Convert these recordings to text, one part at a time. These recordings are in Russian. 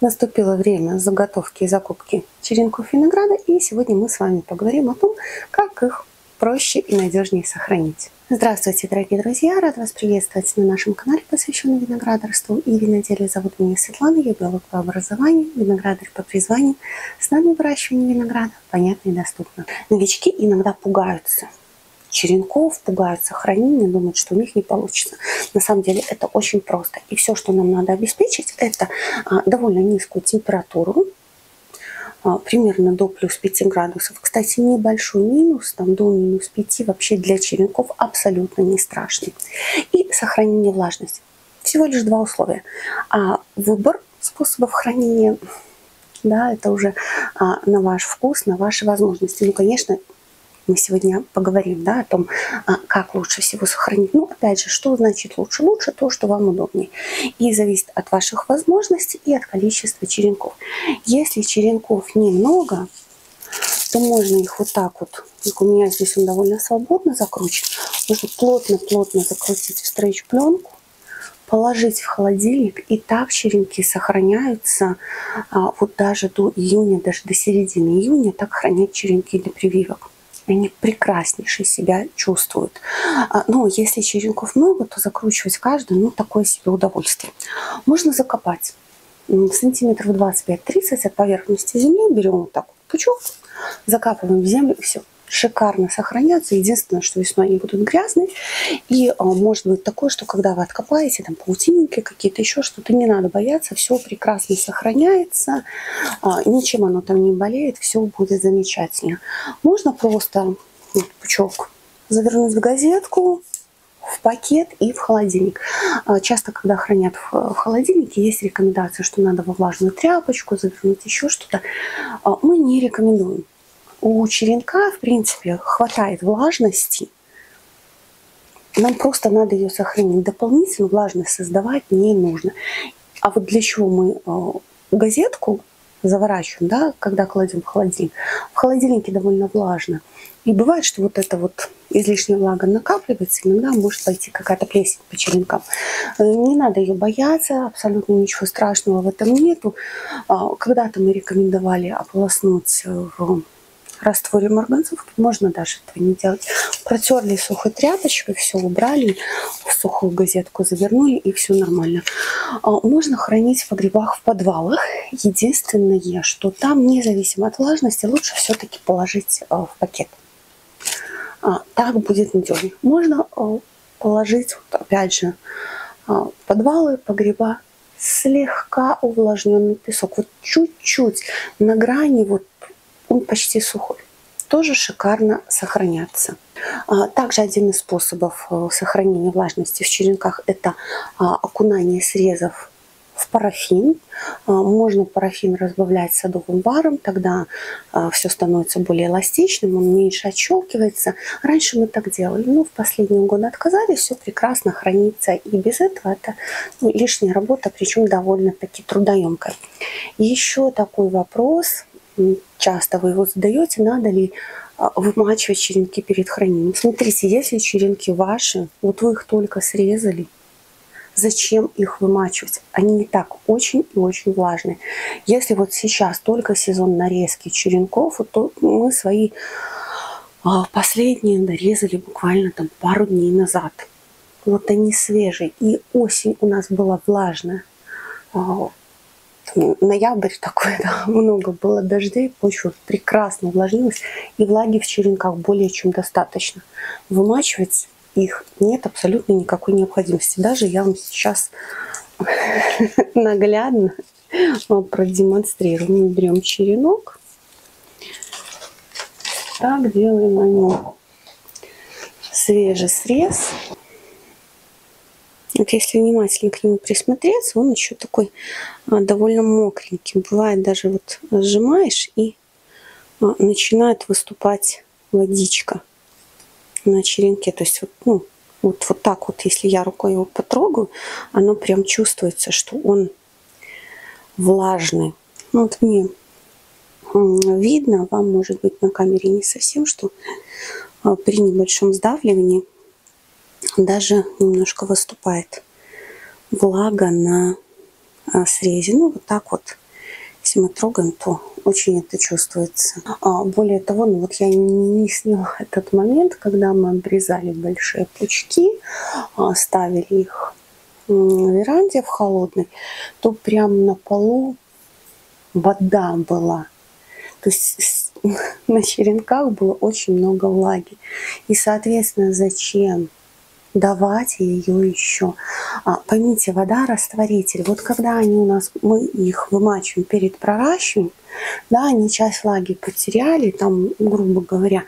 Наступило время заготовки и закупки черенков винограда, и сегодня мы с вами поговорим о том, как их проще и надежнее сохранить. Здравствуйте, дорогие друзья! Рад вас приветствовать на нашем канале, посвященном виноградарству и виноделию. Зовут меня Светлана, я биолог по образованию, виноградарь по призванию. С нами выращивание винограда понятно и доступно. Новички иногда пугаются черенков, пугаются хранения, думают, что у них не получится. На самом деле это очень просто. И все, что нам надо обеспечить, это а, довольно низкую температуру, а, примерно до плюс 5 градусов. Кстати, небольшой минус, там до минус 5 вообще для черенков абсолютно не страшный. И сохранение влажности. Всего лишь два условия. А выбор способов хранения, да, это уже а, на ваш вкус, на ваши возможности. Ну, конечно, мы сегодня поговорим да, о том, а, как лучше всего сохранить. Ну, опять же, что значит лучше? Лучше то, что вам удобнее. И зависит от ваших возможностей и от количества черенков. Если черенков немного, то можно их вот так вот, как у меня здесь он довольно свободно закручен, можно плотно-плотно закрутить в стрейч-пленку, положить в холодильник, и так черенки сохраняются а, вот даже до июня, даже до середины июня, так хранят черенки для прививок они прекраснейше себя чувствуют. А, но если черенков много, то закручивать каждый, ну, такое себе удовольствие. Можно закопать сантиметров 25-30 от поверхности земли, берем вот так пучок, закапываем в землю и все шикарно сохранятся. Единственное, что весной они будут грязные. И а, может быть такое, что когда вы откопаете, там паутинки какие-то, еще что-то, не надо бояться, все прекрасно сохраняется, а, ничем оно там не болеет, все будет замечательно. Можно просто вот, пучок завернуть в газетку, в пакет и в холодильник. А, часто, когда хранят в холодильнике, есть рекомендация, что надо во влажную тряпочку завернуть еще что-то. Мы не рекомендуем у черенка, в принципе, хватает влажности. Нам просто надо ее сохранить. Дополнительно влажность создавать не нужно. А вот для чего мы э, газетку заворачиваем, да, когда кладем в холодильник. В холодильнике довольно влажно. И бывает, что вот эта вот излишняя влага накапливается, иногда может пойти какая-то плесень по черенкам. Э, не надо ее бояться, абсолютно ничего страшного в этом нету. А, когда-то мы рекомендовали ополоснуть в растворе марганцовки, можно даже этого не делать. Протерли сухой тряпочкой, все убрали, в сухую газетку завернули и все нормально. А, можно хранить в погребах в подвалах. Единственное, что там, независимо от влажности, лучше все-таки положить а, в пакет. А, так будет надежнее. Можно положить, опять же, подвалы, погреба слегка увлажненный песок. Вот чуть-чуть на грани вот он почти сухой. Тоже шикарно сохранятся. А, также один из способов э, сохранения влажности в черенках – это а, окунание срезов в парафин. А, можно парафин разбавлять садовым варом, тогда все становится более эластичным, он меньше отщелкивается. Раньше мы так делали, но в последние годы отказались, все прекрасно хранится. И без этого это ну, лишняя работа, причем довольно-таки трудоемкая. Еще такой вопрос – часто вы его задаете, надо ли а, вымачивать черенки перед хранением. Смотрите, если черенки ваши, вот вы их только срезали, зачем их вымачивать? Они не так очень и очень влажные. Если вот сейчас только сезон нарезки черенков, то мы свои а, последние нарезали буквально там пару дней назад. Вот они свежие. И осень у нас была влажная. А, ноябрь такой, да, много было дождей, почва прекрасно увлажнилась, и влаги в черенках более чем достаточно. Вымачивать их нет абсолютно никакой необходимости. Даже я вам сейчас наглядно продемонстрирую. Мы берем черенок, так делаем на нем свежий срез. Вот если внимательно к нему присмотреться, он еще такой а, довольно мокренький. Бывает даже вот сжимаешь и а, начинает выступать водичка на черенке. То есть вот, ну, вот, вот так вот, если я рукой его потрогаю, оно прям чувствуется, что он влажный. Ну, вот мне видно, вам может быть на камере не совсем, что а, при небольшом сдавливании даже немножко выступает влага на а, срезе. Ну, вот так вот если мы трогаем, то очень это чувствуется. А, более того, ну вот я не, сняла этот момент, когда мы обрезали большие пучки, а, ставили их на веранде в холодной, то прямо на полу вода была. То есть на черенках было очень много влаги. И, соответственно, зачем давать ее еще. А, поймите, вода растворитель. Вот когда они у нас, мы их вымачиваем перед проращиванием, да, они часть влаги потеряли, там, грубо говоря,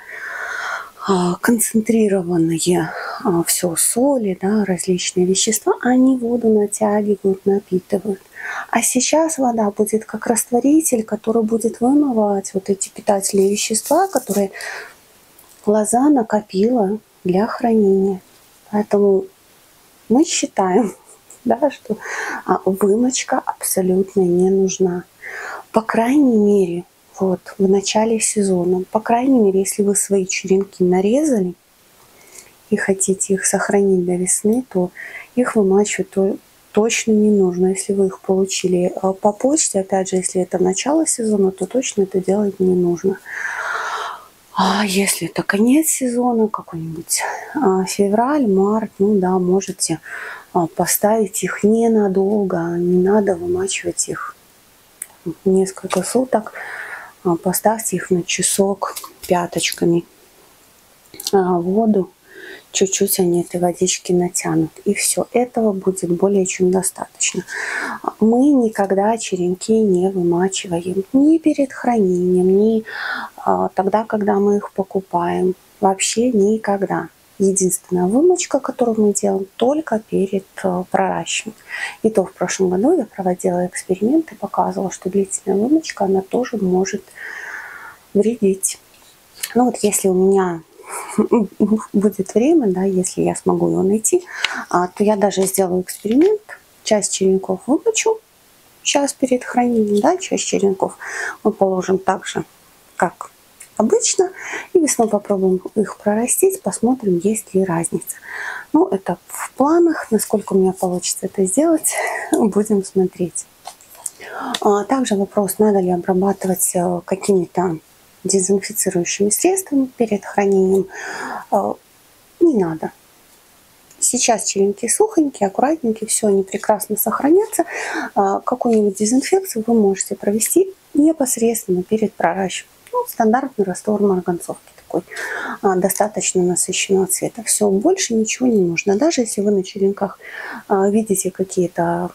а, концентрированные а, все соли, да, различные вещества, они воду натягивают, напитывают. А сейчас вода будет как растворитель, который будет вымывать вот эти питательные вещества, которые лоза накопила для хранения. Поэтому мы считаем, да, что а, вымочка абсолютно не нужна. По крайней мере, вот в начале сезона, по крайней мере, если вы свои черенки нарезали и хотите их сохранить до весны, то их вымачивать то точно не нужно. Если вы их получили а, по почте, опять же, если это начало сезона, то точно это делать не нужно. А если это конец сезона, какой-нибудь а, февраль, март, ну да, можете а, поставить их ненадолго, не надо вымачивать их несколько суток. А, поставьте их на часок пяточками в воду чуть-чуть они этой водички натянут. И все, этого будет более чем достаточно. Мы никогда черенки не вымачиваем ни перед хранением, ни а, тогда, когда мы их покупаем. Вообще никогда. Единственная вымочка, которую мы делаем, только перед а, проращиванием. И то в прошлом году я проводила эксперимент и показывала, что длительная вымочка, она тоже может вредить. Ну вот если у меня будет время, да, если я смогу его найти, а, то я даже сделаю эксперимент. Часть черенков вымочу сейчас перед хранением, да, часть черенков мы положим так же, как обычно. И весной попробуем их прорастить, посмотрим, есть ли разница. Ну, это в планах, насколько у меня получится это сделать, будем смотреть. А, также вопрос, надо ли обрабатывать э, какими-то дезинфицирующими средствами перед хранением. А, не надо. Сейчас черенки сухонькие, аккуратненькие, все, они прекрасно сохранятся. А, какую-нибудь дезинфекцию вы можете провести непосредственно перед проращиванием. Ну, стандартный раствор марганцовки такой, а, достаточно насыщенного цвета. Все, больше ничего не нужно. Даже если вы на черенках видите какие-то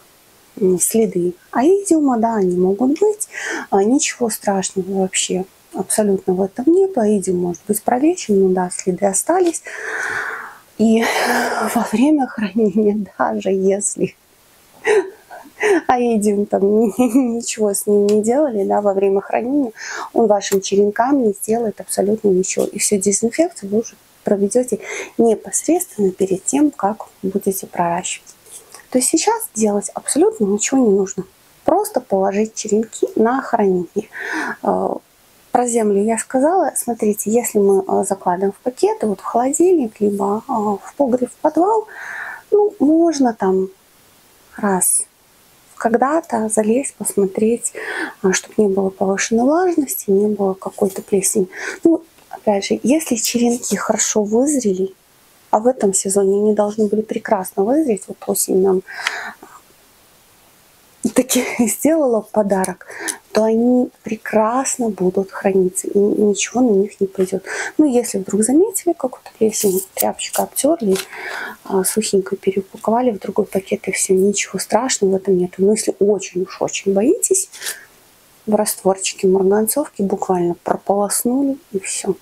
следы аидиума, да, они могут быть, ничего страшного вообще абсолютно в этом нет. Аидиум может быть пролечен, но да, следы остались. И во время хранения, даже если аидиум там ничего с ним не делали, да, во время хранения, он вашим черенкам не сделает абсолютно ничего. И всю дезинфекцию вы уже проведете непосредственно перед тем, как будете проращивать. То есть сейчас делать абсолютно ничего не нужно. Просто положить черенки на хранение. Про землю я сказала. Смотрите, если мы э, закладываем в пакеты, вот в холодильник, либо э, в погреб, в подвал, ну, можно там раз когда-то залезть, посмотреть, э, чтобы не было повышенной влажности, не было какой-то плесени. Ну, опять же, если черенки хорошо вызрели, а в этом сезоне они должны были прекрасно вызреть, вот осень нам таки сделала подарок, то они прекрасно будут храниться, и ничего на них не пойдет. Ну, если вдруг заметили какую-то плесень, тряпочка обтерли, а, сухенько переупаковали в другой пакет, и все, ничего страшного в этом нет. Но если очень уж очень боитесь, в растворчике марганцовки буквально прополоснули, и все.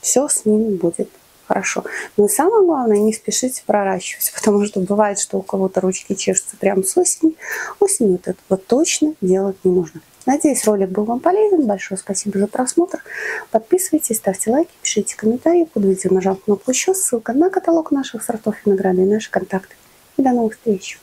Все с ними будет хорошо. Но самое главное, не спешите проращивать, потому что бывает, что у кого-то ручки чешутся прямо с осени. Осенью вот этого точно делать не нужно. Надеюсь, ролик был вам полезен. Большое спасибо за просмотр. Подписывайтесь, ставьте лайки, пишите комментарии. Под видео нажав кнопку еще, ссылка на каталог наших сортов винограда и наши контакты. И до новых встреч!